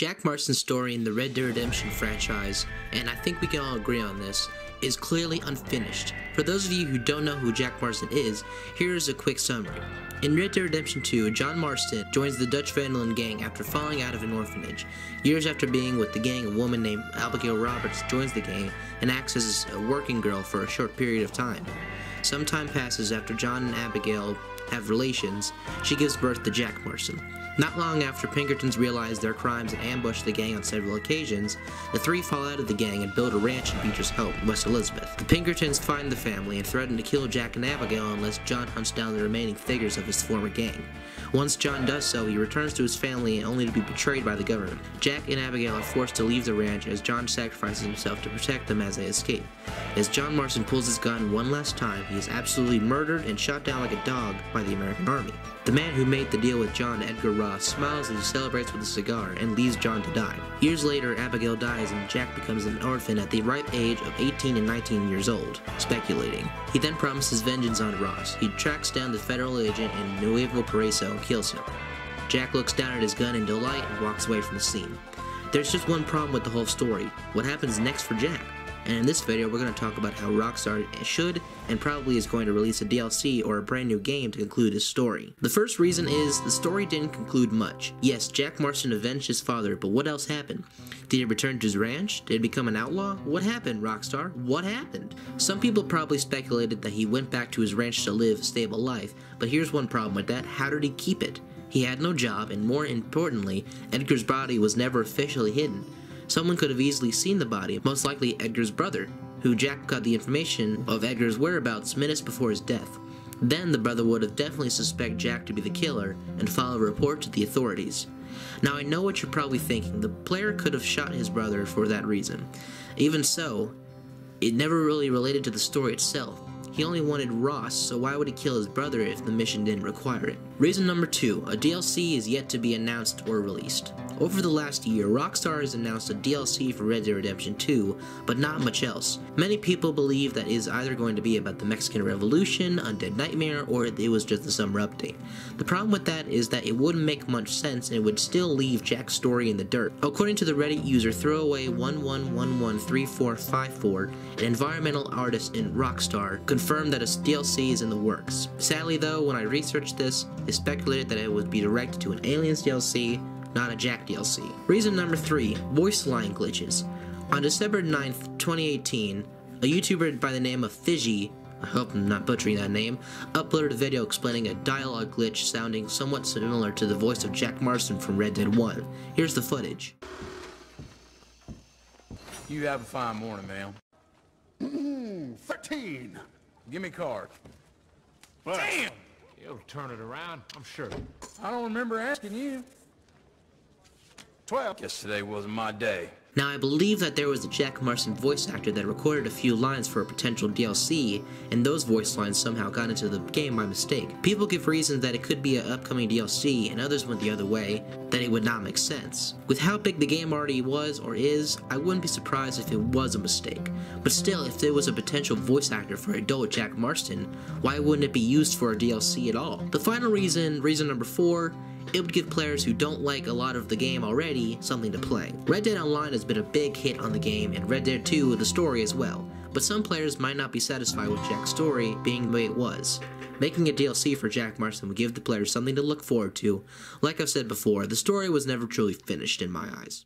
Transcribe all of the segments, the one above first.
Jack Marston's story in the Red Dead Redemption franchise, and I think we can all agree on this, is clearly unfinished. For those of you who don't know who Jack Marston is, here is a quick summary. In Red Dead Redemption 2, John Marston joins the Dutch van der Linde gang after falling out of an orphanage. Years after being with the gang, a woman named Abigail Roberts joins the gang and acts as a working girl for a short period of time. Some time passes after John and Abigail have relations, she gives birth to Jack Marston. Not long after Pinkertons realize their crimes and ambush the gang on several occasions, the three fall out of the gang and build a ranch in Beecher's Hope, West Elizabeth. The Pinkertons find the family and threaten to kill Jack and Abigail unless John hunts down the remaining figures of his former gang. Once John does so, he returns to his family only to be betrayed by the government. Jack and Abigail are forced to leave the ranch as John sacrifices himself to protect them as they escape. As John Marston pulls his gun one last time, he is absolutely murdered and shot down like a dog by the American Army. The man who made the deal with John, Edgar Ross, smiles as he celebrates with a cigar and leaves John to die. Years later, Abigail dies and Jack becomes an orphan at the ripe age of 18 and 19 years old, speculating. He then promises vengeance on Ross. He tracks down the federal agent in Nuevo Paraíso and kills him. Jack looks down at his gun in delight and walks away from the scene. There's just one problem with the whole story. What happens next for Jack? And in this video we're going to talk about how Rockstar should and probably is going to release a DLC or a brand new game to conclude his story. The first reason is the story didn't conclude much. Yes, Jack Marston avenged his father, but what else happened? Did he return to his ranch? Did he become an outlaw? What happened, Rockstar? What happened? Some people probably speculated that he went back to his ranch to live a stable life, but here's one problem with that, how did he keep it? He had no job, and more importantly, Edgar's body was never officially hidden. Someone could have easily seen the body, most likely Edgar's brother, who Jack got the information of Edgar's whereabouts minutes before his death. Then the brother would have definitely suspect Jack to be the killer and file a report to the authorities. Now I know what you're probably thinking, the player could have shot his brother for that reason. Even so, it never really related to the story itself. He only wanted Ross, so why would he kill his brother if the mission didn't require it? Reason number two, a DLC is yet to be announced or released. Over the last year, Rockstar has announced a DLC for Red Dead Redemption 2, but not much else. Many people believe that it is either going to be about the Mexican Revolution, Undead Nightmare, or it was just a summer update. The problem with that is that it wouldn't make much sense and it would still leave Jack's story in the dirt. According to the Reddit user Throwaway11113454, an environmental artist in Rockstar confirmed that a DLC is in the works. Sadly though, when I researched this, it speculated that it would be directed to an Aliens DLC, not a Jack DLC. Reason number 3, voice line glitches. On December 9th, 2018, a YouTuber by the name of Fiji, I hope I'm not butchering that name, uploaded a video explaining a dialogue glitch sounding somewhat similar to the voice of Jack Marston from Red Dead 1. Here's the footage. You have a fine morning, ma'am. Mm, 13. Give me a card. Damn! He'll turn it around, I'm sure. I don't remember asking you. 12. Guess today wasn't my day. Now, I believe that there was a Jack Marston voice actor that recorded a few lines for a potential DLC, and those voice lines somehow got into the game by mistake. People give reasons that it could be an upcoming DLC, and others went the other way, that it would not make sense. With how big the game already was or is, I wouldn't be surprised if it was a mistake. But still, if there was a potential voice actor for adult Jack Marston, why wouldn't it be used for a DLC at all? The final reason, reason number 4, it would give players who don't like a lot of the game already something to play. Red Dead Online has been a big hit on the game, and Red Dead 2 with the story as well, but some players might not be satisfied with Jack's story being the way it was. Making a DLC for Jack Marston would give the players something to look forward to. Like I've said before, the story was never truly finished in my eyes.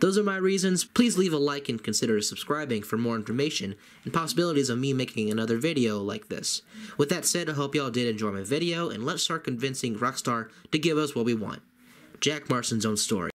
Those are my reasons. Please leave a like and consider subscribing for more information and possibilities of me making another video like this. With that said, I hope y'all did enjoy my video, and let's start convincing Rockstar to give us what we want. Jack Marston's own story.